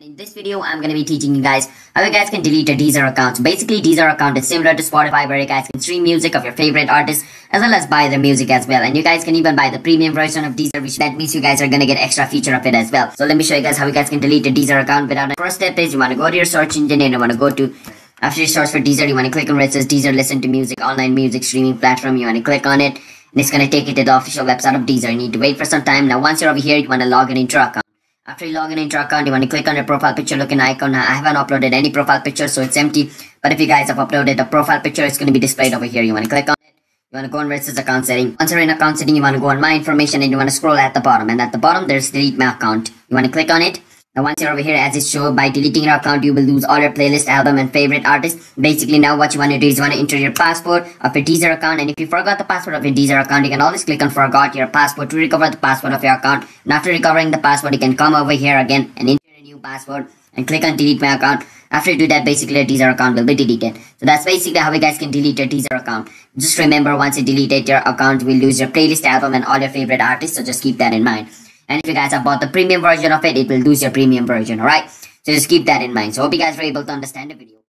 And in this video, I'm going to be teaching you guys how you guys can delete a Deezer account. So basically, Deezer account is similar to Spotify where you guys can stream music of your favorite artists as well as buy their music as well. And you guys can even buy the premium version of Deezer, which that means you guys are going to get extra feature of it as well. So let me show you guys how you guys can delete a Deezer account without a first step is you want to go to your search engine and you want to go to after you search for Deezer, you want to click on where it says Deezer Listen to Music online music streaming platform. You want to click on it and it's going to take you to the official website of Deezer. You need to wait for some time. Now, once you're over here, you want to log in into your account. After you log in into your account, you want to click on your profile picture looking icon. I haven't uploaded any profile picture, so it's empty. But if you guys have uploaded a profile picture, it's going to be displayed over here. You want to click on it. You want to go on says account setting. Once you're in account setting, you want to go on my information and you want to scroll at the bottom. And at the bottom, there's delete my account. You want to click on it. Now once you're over here as it shows by deleting your account you will lose all your playlist album and favorite artists. Basically now what you want to do is you want to enter your password of your Deezer account and if you forgot the password of your Deezer account you can always click on forgot your password to recover the password of your account and after recovering the password you can come over here again and enter a new password and click on delete my account. After you do that basically your Deezer account will be deleted. So that's basically how you guys can delete your Deezer account. Just remember once you delete it your account will lose your playlist album and all your favorite artists so just keep that in mind. And if you guys have bought the premium version of it, it will lose your premium version, alright? So just keep that in mind. So hope you guys were able to understand the video.